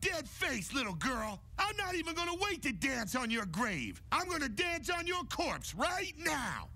Dead face, little girl. I'm not even gonna wait to dance on your grave. I'm gonna dance on your corpse right now.